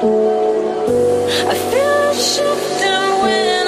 I feel a shift when when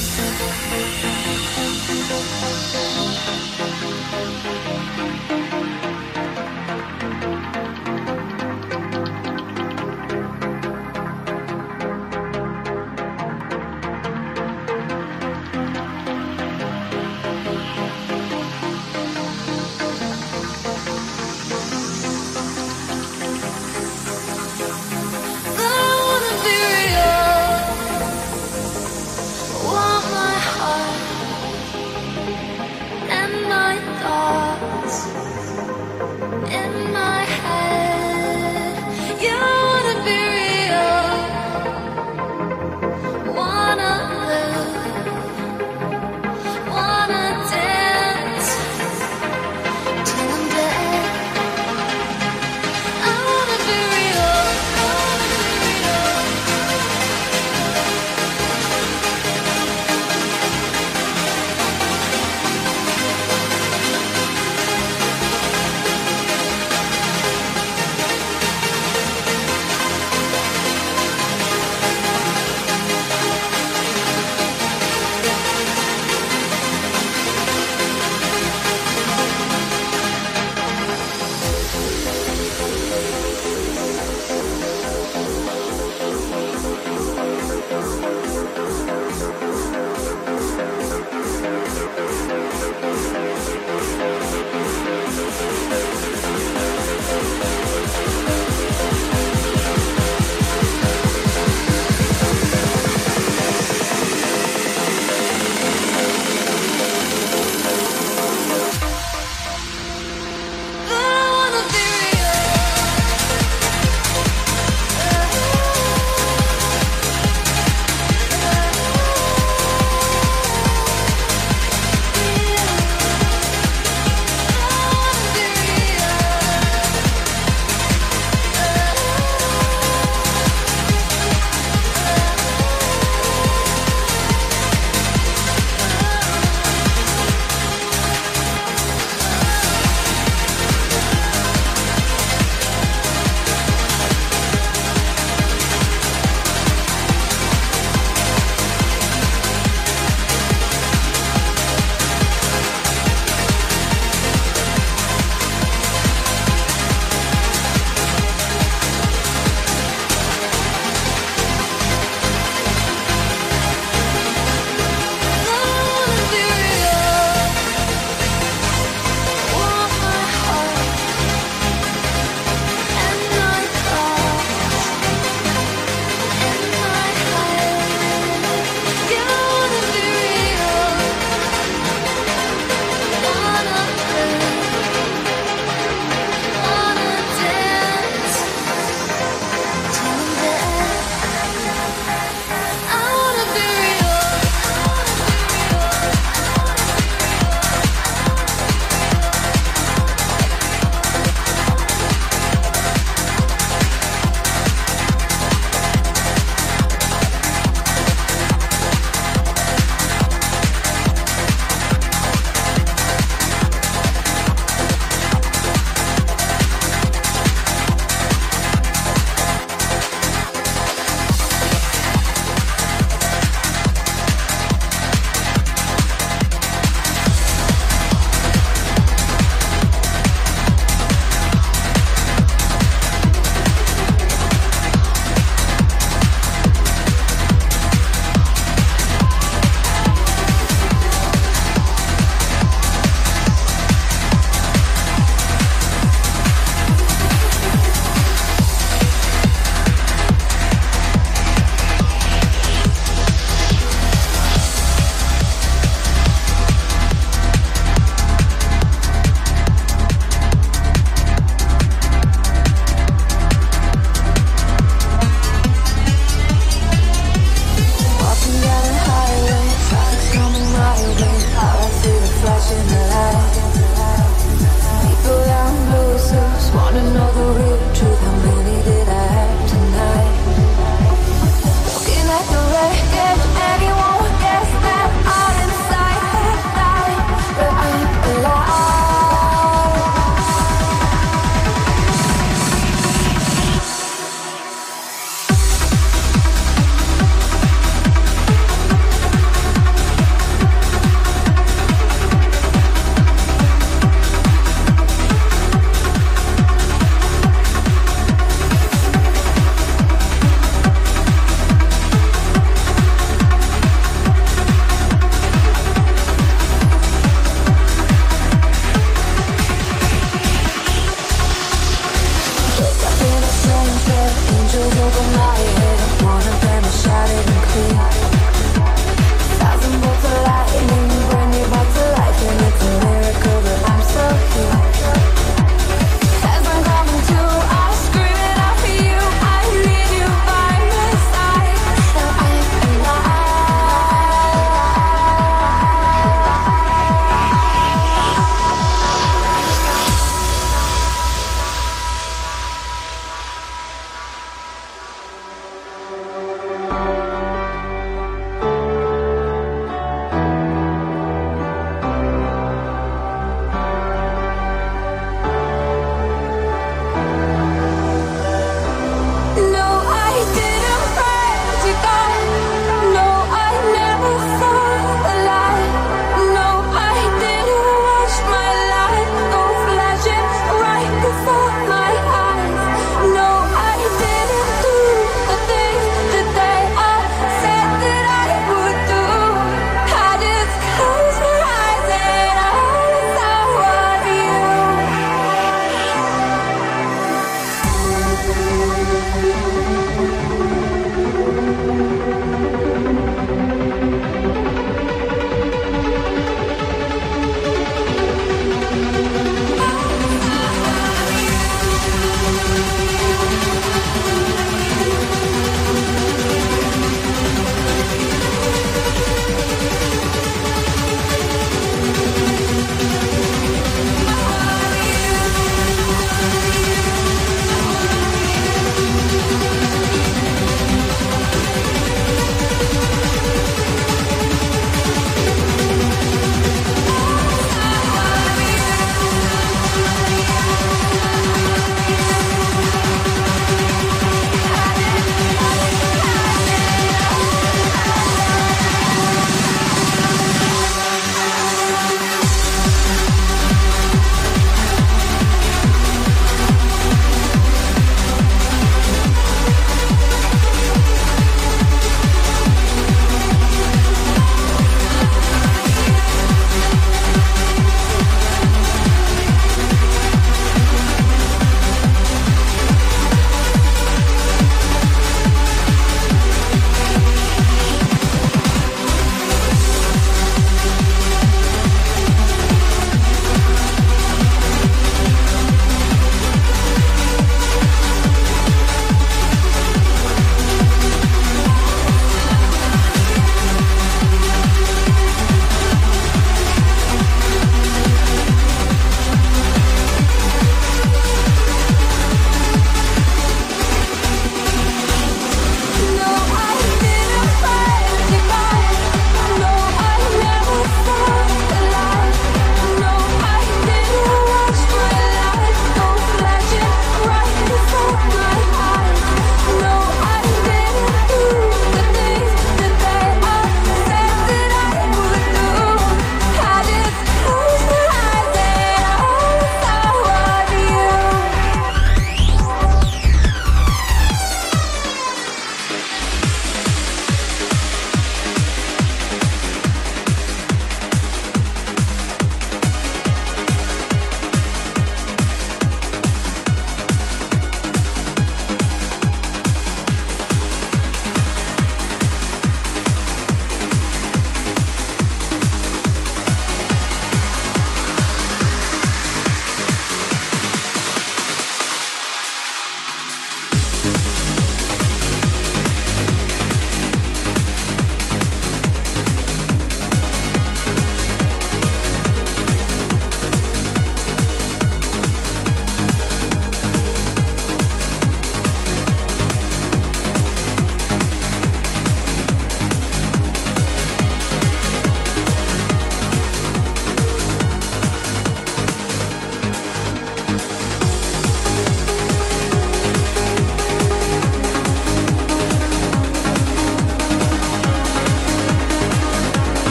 Thank you.